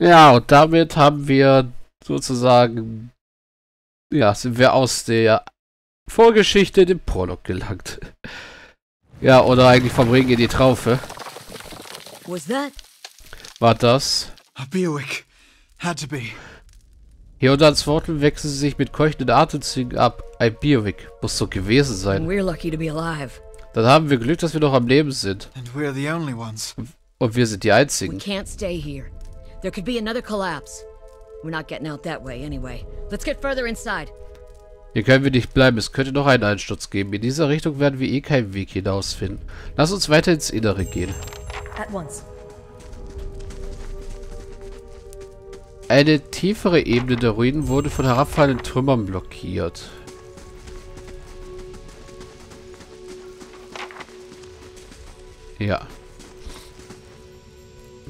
Ja, und damit haben wir sozusagen, ja, sind wir aus der Vorgeschichte in den Prolog gelangt. Ja, oder eigentlich vom Ring in die Traufe. Was that? War das? A Bewick. Had to be. Hier und ans Worten wechseln sie sich mit keuchenden Atemzügen ab. Ein Biowick. Muss so gewesen sein. We're lucky to be alive. Dann haben wir Glück, dass wir noch am Leben sind. And we're the only ones. Und wir sind die We Einzigen. There could be another collapse. We're not getting out that way anyway. Let's get further inside. Hier können wir nicht bleiben. Es könnte noch einen Einsturz geben. In dieser Richtung werden wir eh keinen Weg hinausfinden. Lass uns weiter ins Innere gehen. At once. Eine tiefere Ebene der Ruinen wurde von herabfallenden Trümmern blockiert. Ja.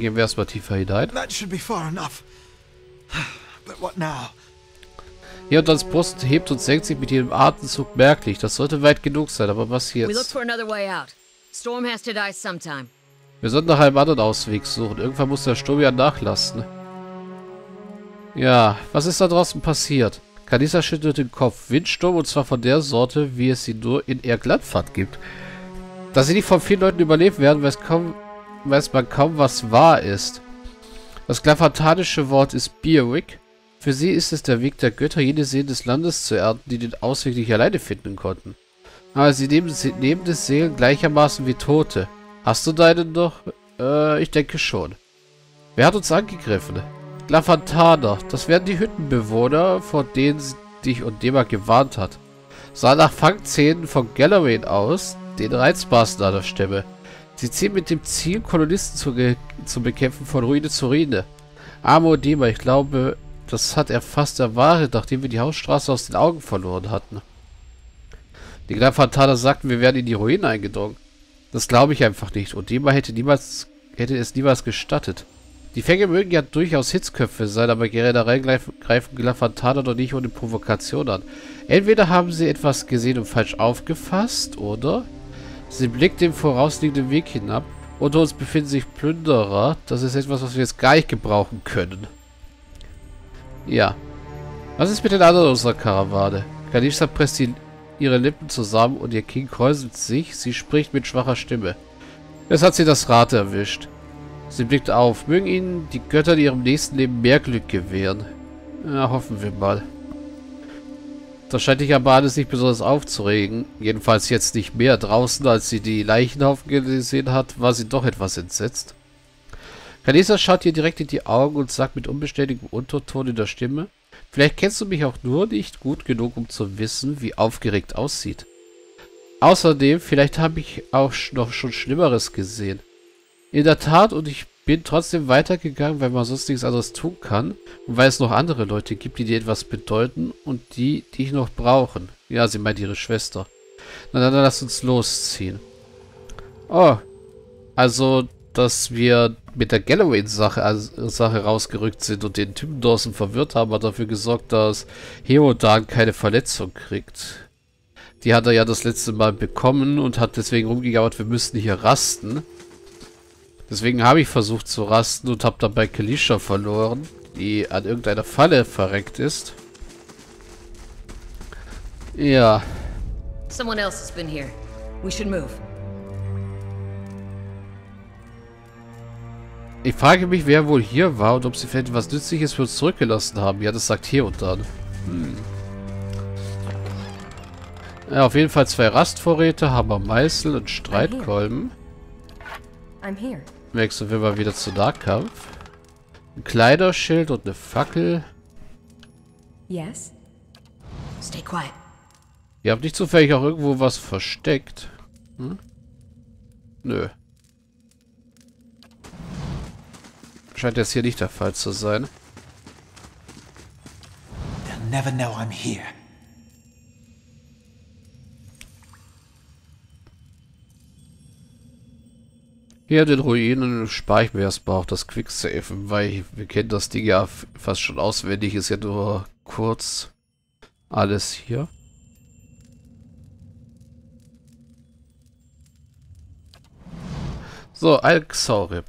Gehen wir erstmal tiefer hinein. That should be far enough. But what now? Hier und ans Brust hebt und senkt sich mit jedem Atemzug merklich. Das sollte weit genug sein, aber was We look jetzt? for another way out. Storm has to die sometime. Wir sollten nach einem anderen Ausweg suchen. Irgendwann muss der Sturm ja nachlassen. Ja, was ist da draußen passiert? Kanisa schüttelt den Kopf. Windsturm und zwar von der Sorte, wie es sie nur in Erglandfahrt gibt. Dass sie nicht von vielen Leuten überlebt werden, weiß, kaum, weiß man kaum, was wahr ist. Das glavatanische Wort ist Bierwick. Für sie ist es der Weg der Götter, jene Seelen des Landes zu ernten, die den Ausweg nicht alleine finden konnten. Aber sie nehmen, sie nehmen des Seelen gleichermaßen wie Tote. Hast du deinen noch? Äh, ich denke schon. Wer hat uns angegriffen? Glafantaner. Das wären die Hüttenbewohner, vor denen sie dich und Dema gewarnt hat. Sah nach Fangzähnen von Galloway aus, den Reizbarsten an der Stämme. Sie ziehen mit dem Ziel, Kolonisten zu, zu bekämpfen von Ruine zu Ruine. Amo Dema, ich glaube, das hat er fast erwartet, nachdem wir die Hausstraße aus den Augen verloren hatten. Die Glafantaner sagten, wir wären in die Ruinen eingedrungen. Das glaube ich einfach nicht. Und Dema hätte niemals, hätte es niemals gestattet. Die Fänge mögen ja durchaus Hitzköpfe sein, aber generell greifen, Glafantaner doch nicht ohne Provokation an. Entweder haben sie etwas gesehen und falsch aufgefasst, oder sie blickt den vorausliegenden Weg hinab. Unter uns befinden sich Plünderer. Das ist etwas, was wir jetzt gar nicht gebrauchen können. Ja. Was ist mit den anderen unserer Karawane? Kadisha presst die, ihre Lippen zusammen und ihr King kräuselt sich. Sie spricht mit schwacher Stimme. Jetzt hat sie das Rad erwischt. Sie blickt auf. Mögen ihnen die Götter in ihrem nächsten Leben mehr Glück gewähren. Ja, hoffen wir mal. Das scheint dich aber alles nicht besonders aufzuregen. Jedenfalls jetzt nicht mehr. Draußen, als sie die Leichenhaufen gesehen hat, war sie doch etwas entsetzt. Kalisa schaut ihr direkt in die Augen und sagt mit unbeständigem Unterton in der Stimme, Vielleicht kennst du mich auch nur nicht gut genug, um zu wissen, wie aufgeregt aussieht. Außerdem, vielleicht habe ich auch noch schon Schlimmeres gesehen. In der Tat, und ich bin trotzdem weitergegangen, weil man sonst nichts anderes tun kann und weil es noch andere Leute gibt, die dir etwas bedeuten und die dich noch brauchen. Ja, sie meint ihre Schwester. Na dann, dann lass uns losziehen. Oh, also, dass wir mit der Galloway-Sache also, Sache rausgerückt sind und den Typen draußen verwirrt haben, hat dafür gesorgt, dass Heodan keine Verletzung kriegt. Die hat er ja das letzte Mal bekommen und hat deswegen rumgegaut, wir müssten hier rasten. Deswegen habe ich versucht zu rasten und habe dabei Kalisha verloren, die an irgendeiner Falle verreckt ist. Ja, Someone else has been here. We should move. ich frage mich, wer wohl hier war und ob sie vielleicht etwas Nützliches für uns zurückgelassen haben. Ja, das sagt hier und dann. Hm. Ja, auf jeden Fall zwei Rastvorräte, Hammer, Meißel und Streitkolben. I'm here. Wechseln wir mal wieder zu Nahkampf. Ein Kleiderschild und eine Fackel. Yes? Stay quiet. Ihr habt nicht zufällig auch irgendwo was versteckt? Hm? Nö. Scheint jetzt hier nicht der Fall zu sein. They'll never know I'm here. Hier den Ruinen spare ich mir erstmal auch das Quicksafen, weil wir kennen das Ding ja fast schon auswendig. Ist ja nur kurz alles hier. So, Alxaurip.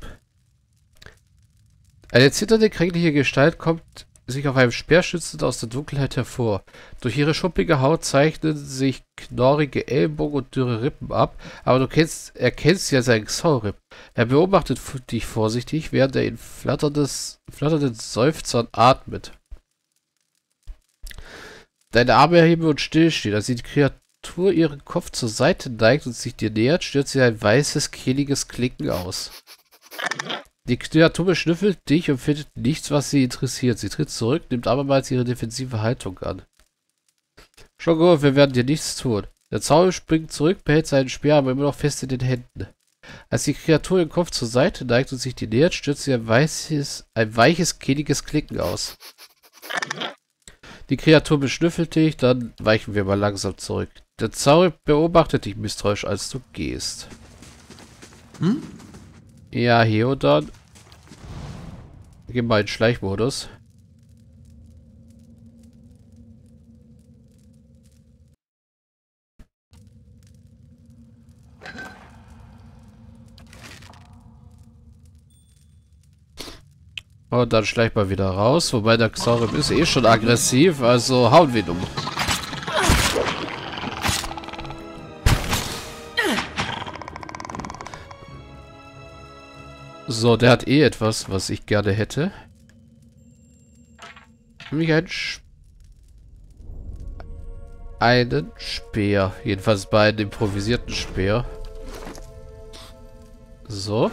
Eine zitternde, kränkliche Gestalt kommt sich auf einem Speer schützend aus der Dunkelheit hervor. Durch ihre schuppelige Haut zeichnen sich knorrige Ellenbogen und dürre Rippen ab, aber du kennst, erkennst ja seinen Xaurip. Er beobachtet dich vorsichtig, während er in flatternden Seufzern atmet. Deine Arme erheben und stillstehen, als die Kreatur ihren Kopf zur Seite neigt und sich dir nähert, stürzt sie ein weißes, kehliges Klicken aus. Die Kreatur beschnüffelt dich und findet nichts, was sie interessiert. Sie tritt zurück, nimmt abermals ihre defensive Haltung an. Schon gut, wir werden dir nichts tun. Der Zauber springt zurück, behält seinen Speer aber immer noch fest in den Händen. Als die Kreatur den Kopf zur Seite neigt und sich die nähert, stürzt sie ein weißes, ein weiches, kehliges Klicken aus. Die Kreatur beschnüffelt dich, dann weichen wir mal langsam zurück. Der Zauber beobachtet dich misstrauisch, als du gehst. Hm? Ja, hier und dann. Gehen wir in Schleichmodus. Und dann schleicht mal wieder raus. Wobei der Xaurim ist eh schon aggressiv, also hauen wir ihn um. So, der hat eh etwas, was ich gerne hätte. Nämlich ein einen Speer. Jedenfalls bei einem improvisierten Speer. So.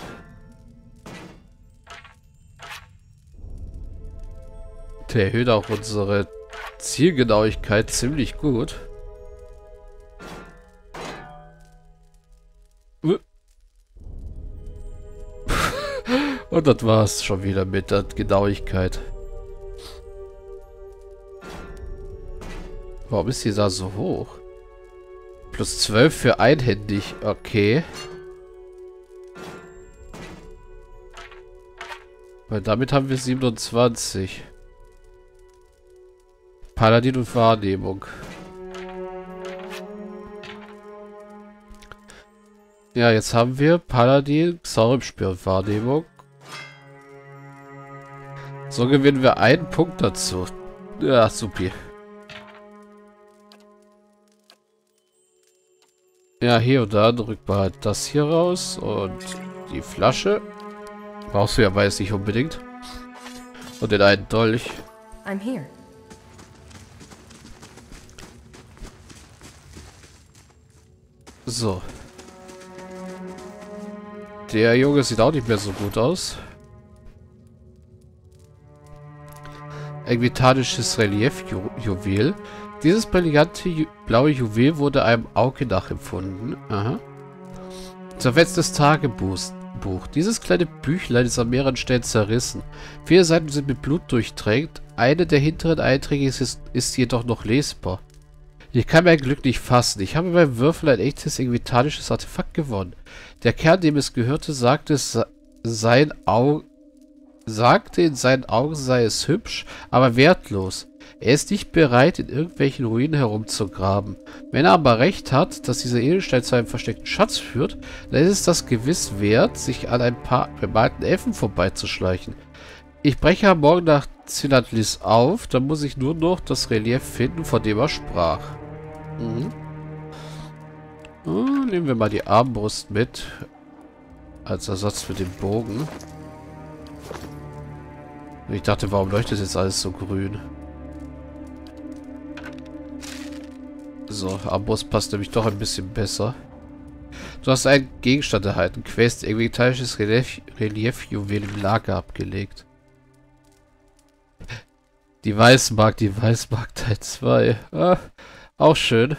Der erhöht auch unsere Zielgenauigkeit ziemlich gut. Und das war's schon wieder mit der Genauigkeit. Warum ist dieser so hoch? Plus 12 für einhändig. Okay. Weil damit haben wir 27. Paladin und Wahrnehmung. Ja, jetzt haben wir Paladin, Xaurimspür und Wahrnehmung. So gewinnen wir einen Punkt dazu. Ja, supi. Ja, hier und da drückt man halt das hier raus und die Flasche. Brauchst du ja weiß nicht unbedingt. Und den einen Dolch. I'm here. So. Der Junge sieht auch nicht mehr so gut aus. Ägvitanisches Reliefjuwel. Dieses brillante Ju blaue Juwel wurde einem Auge nachempfunden. Aha. Zerfetztes Tagebuch. Dieses kleine Büchlein ist an mehreren Stellen zerrissen. Vier Seiten sind mit Blut durchtränkt. Eine der hinteren Einträge ist, ist jedoch noch lesbar. Ich kann mein Glück nicht fassen. Ich habe beim Würfel ein echtes ägvitanisches Artefakt gewonnen. Der Kerl, dem es gehörte, sagte, sein Auge sagte, in seinen Augen sei es hübsch, aber wertlos. Er ist nicht bereit, in irgendwelchen Ruinen herumzugraben. Wenn er aber recht hat, dass dieser Edelstein zu einem versteckten Schatz führt, dann ist es das gewiss wert, sich an ein paar bemalten Elfen vorbeizuschleichen. Ich breche am Morgen nach Zinatlis auf, dann muss ich nur noch das Relief finden, von dem er sprach. Mhm. Oh, nehmen wir mal die Armbrust mit. Als Ersatz für den Bogen. Ich dachte, warum leuchtet jetzt alles so grün? So, Armbrust passt nämlich doch ein bisschen besser. Du hast einen Gegenstand erhalten. Quest, vegetalisches Relief, Reliefjuwel im Lager abgelegt. Die Weißmark, die Weißmark Teil 2. Ah, auch schön.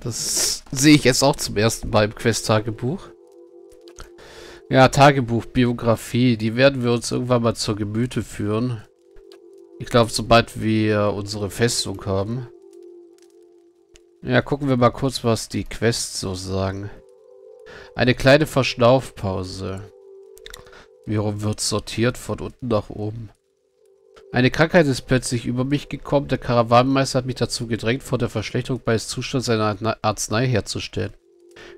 Das sehe ich jetzt auch zum ersten Mal im Quest-Tagebuch. Ja, Tagebuch, Biografie, die werden wir uns irgendwann mal zur Gemüte führen. Ich glaube, sobald wir unsere Festung haben. Ja, gucken wir mal kurz, was die Quests so sagen. Eine kleine Verschnaufpause. Wie rum wird sortiert von unten nach oben? Eine Krankheit ist plötzlich über mich gekommen. Der Karawanenmeister hat mich dazu gedrängt, vor der Verschlechterung meines Zustands eine Arznei herzustellen.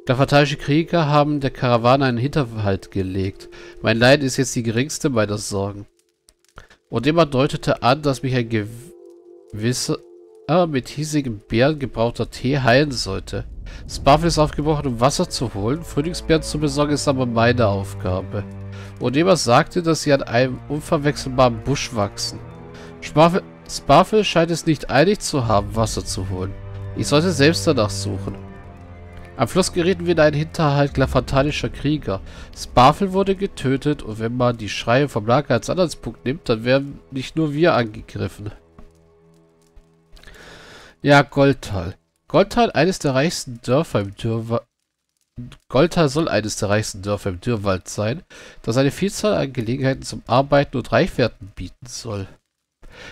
Klafatalische Krieger haben der Karawane einen Hinterhalt gelegt. Mein Leid ist jetzt die geringste meiner Sorgen. Und jemand deutete an, dass mich ein gewisser mit hiesigen Bären gebrauchter Tee heilen sollte. Sparfel ist aufgebrochen, um Wasser zu holen. Frühlingsbeeren zu besorgen ist aber meine Aufgabe. Und jemand sagte, dass sie an einem unverwechselbaren Busch wachsen. Sparfel, Sparfel scheint es nicht eilig zu haben, Wasser zu holen. Ich sollte selbst danach suchen. Am Fluss gerieten wir in einen Hinterhalt glafantalischer Krieger. Sparfel wurde getötet und wenn man die Schreie vom Lager als Anhaltspunkt nimmt, dann werden nicht nur wir angegriffen. Ja, Goldtal. Goldtal, eines der reichsten Dörfer im Dürrwald. Goldtal soll eines der reichsten Dörfer im Dürrwald sein, das eine Vielzahl an Gelegenheiten zum Arbeiten und Reichwerden bieten soll.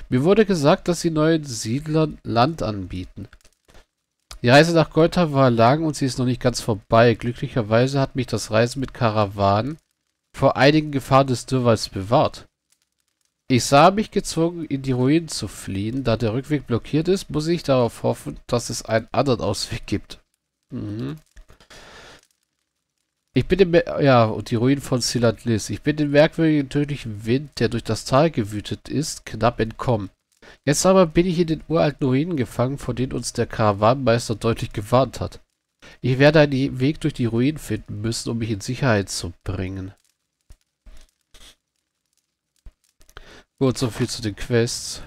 Mir wurde gesagt, dass sie neuen Siedlern Land anbieten. Die Reise nach Golta war lang und sie ist noch nicht ganz vorbei. Glücklicherweise hat mich das Reisen mit Karawanen vor einigen Gefahren des Dürrwalds bewahrt. Ich sah mich gezwungen, in die Ruinen zu fliehen. Da der Rückweg blockiert ist, muss ich darauf hoffen, dass es einen anderen Ausweg gibt. Mhm. Ich bin im... Ja, und die Ruinen von Silat Liz. Ich bin dem merkwürdigen tödlichen Wind, der durch das Tal gewütet ist, knapp entkommen. Jetzt aber bin ich in den uralten Ruinen gefangen, vor denen uns der Karawanenmeister deutlich gewarnt hat. Ich werde einen Weg durch die Ruinen finden müssen, um mich in Sicherheit zu bringen. Gut, so viel zu den Quests.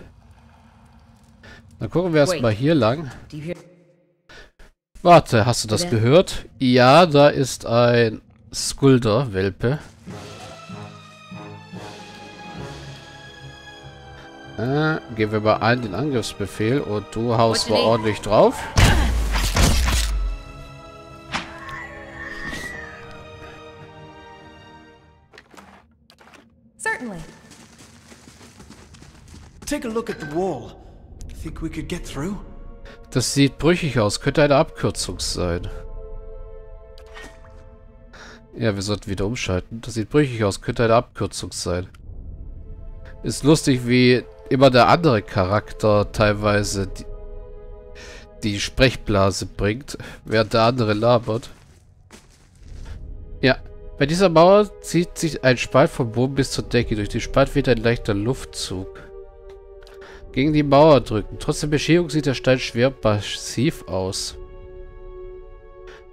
Dann gucken wir erstmal hier lang. Warte, hast du das gehört? Ja, da ist ein Skulder-Welpe. Äh, geben wir mal allen den Angriffsbefehl und du haust mal ordentlich drauf. Certainly. Take a look at the wall. Think we could get through? Das sieht brüchig aus. Könnte eine Abkürzung sein. Ja, wir sollten wieder umschalten. Das sieht brüchig aus. Könnte eine Abkürzung sein. Ist lustig, wie immer der andere Charakter teilweise die, die Sprechblase bringt, während der andere labert. Ja, bei dieser Mauer zieht sich ein Spalt vom Boden bis zur Decke. Durch den Spalt weht ein leichter Luftzug. Gegen die Mauer drücken. Trotz der Bescherung sieht der Stein schwer massiv aus.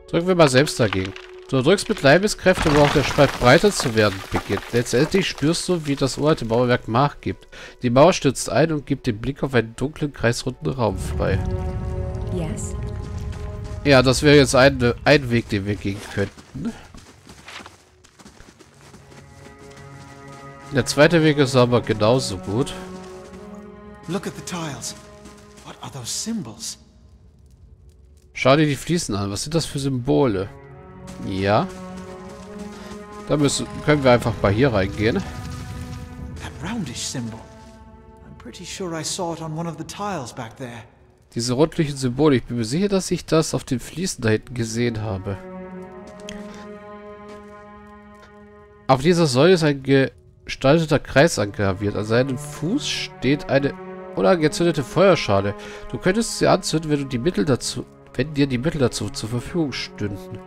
Drücken wir mal selbst dagegen. Du drückst mit Leibeskräften, wo auch der Spalt breiter zu werden beginnt. Letztendlich spürst du, wie das uralte Mauerwerk nachgibt. Die Mauer stürzt ein und gibt den Blick auf einen dunklen, kreisrunden Raum frei. Yes. Ja, das wäre jetzt ein, ein Weg, den wir gehen könnten. Der zweite Weg ist aber genauso gut. Look at the tiles. What are those symbols? Schau dir die Fliesen an. Was sind das für Symbole? Ja. Da müssen, können wir einfach mal hier reingehen. Diese rundlichen Symbole. Ich bin mir sicher, dass ich das auf den Fliesen da hinten gesehen habe. Auf dieser Säule ist ein gestalteter Kreis angraviert. An seinem Fuß steht eine unangezündete Feuerschale. Du könntest sie anzünden, wenn du die Mittel dazu, wenn dir die Mittel dazu zur Verfügung stünden.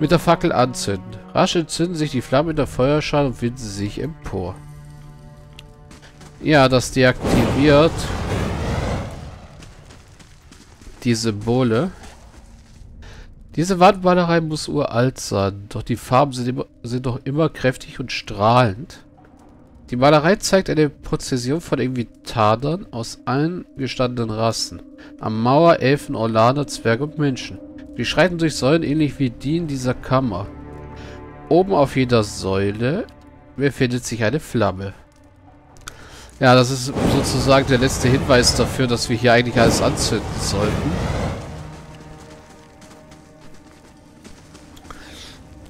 Mit der Fackel anzünden. Rasch entzünden sich die Flammen in der Feuerschale und winden sich empor. Ja, das deaktiviert die Symbole. Diese Wandmalerei muss uralt sein, doch die Farben sind, immer, sind noch immer kräftig und strahlend. Die Malerei zeigt eine Prozession von Invitanern aus allen gestandenen Rassen. Am Mauer, Elfen, Orlaner, Zwerge und Menschen. Die schreiten durch Säulen ähnlich wie die in dieser Kammer. Oben auf jeder Säule befindet sich eine Flamme. Ja, das ist sozusagen der letzte Hinweis dafür, dass wir hier eigentlich alles anzünden sollten.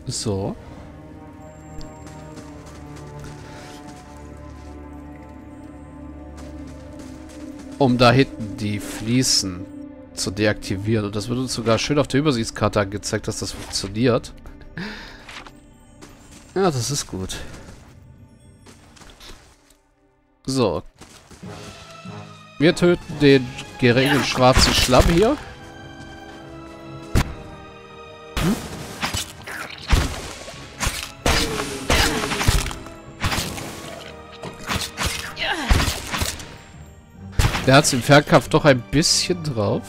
So. Um da hinten die Fliesen zu deaktivieren. Und das wird uns sogar schön auf der Übersichtskarte angezeigt, dass das funktioniert. Ja, das ist gut. So. Wir töten den geringen schwarzen Schlamm hier. Der hat es im Fernkampf doch ein bisschen drauf.